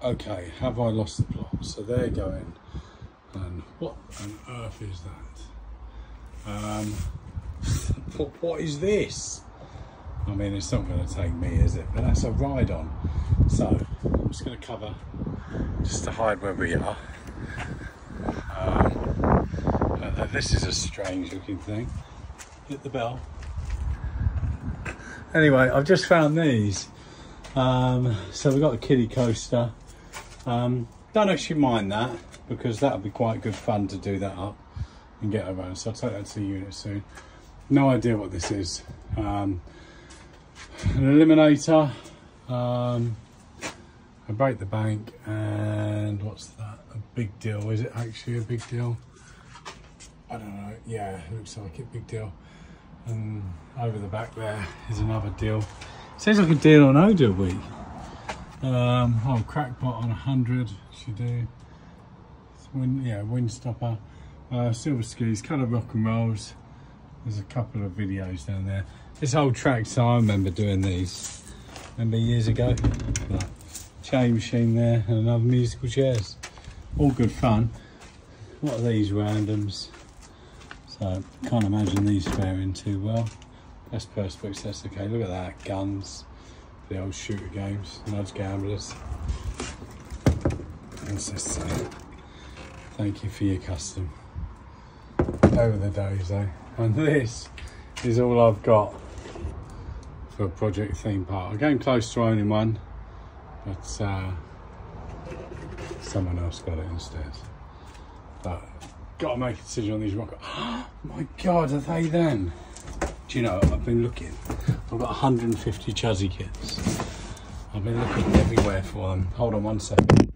Okay, have I lost the plot? So they're going, and what on earth is that? Um, what, is this? I mean, it's not going to take me, is it? But that's a ride on. So I'm just going to cover just to hide where we are. Um, this is a strange looking thing. Hit the bell. Anyway, I've just found these. Um, so we've got the kiddie coaster. Um, don't actually mind that because that'll be quite good fun to do that up and get around. So I'll take that to the unit soon. No idea what this is. Um, an eliminator, um, a break the bank, and what's that? A big deal. Is it actually a big deal? I don't know. Yeah, looks like it. Big deal. And over the back there is another deal. Seems like a deal on Oda week. Um, oh, crackpot on 100 should do. Wind, yeah, wind stopper. Uh, silver skis, colour rock and rolls. There's a couple of videos down there. This old track, so I remember doing these. Remember years ago? Chain machine there and another musical chairs. All good fun. What are these randoms? So can't imagine these faring too well. That's perspex, that's okay. Look at that, guns, the old shooter games, nudge gamblers. Thank you for your custom. Over the days though. And this is all I've got for a project theme park. I'm getting close to owning one, but uh, someone else got it instead. But got to make a decision on these rock. my God, are they then? Do you know, I've been looking. I've got 150 Chuzzy kits. I've been looking everywhere for them. Hold on one second.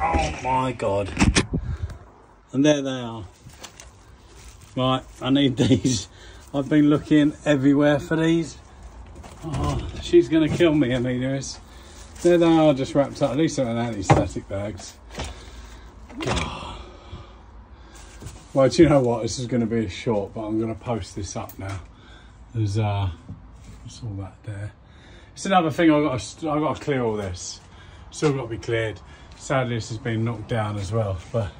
Oh my God. And there they are. Right, I need these. I've been looking everywhere for these. Oh, she's going to kill me, Amelia is. There they are, just wrapped up. At least they're in anti-static bags. God. Well, do you know what? This is going to be a short, but I'm going to post this up now. There's uh, what's all that there? It's another thing. I've got to, I've got to clear all this. Still got to be cleared. Sadly, this has been knocked down as well, but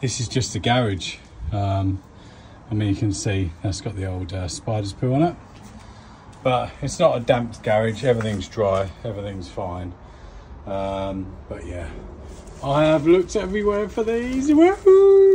this is just a garage. Um, I mean, you can see that's got the old uh, spider's poo on it. But it's not a damp garage. Everything's dry. Everything's fine. Um, but yeah, I have looked everywhere for these. Woohoo!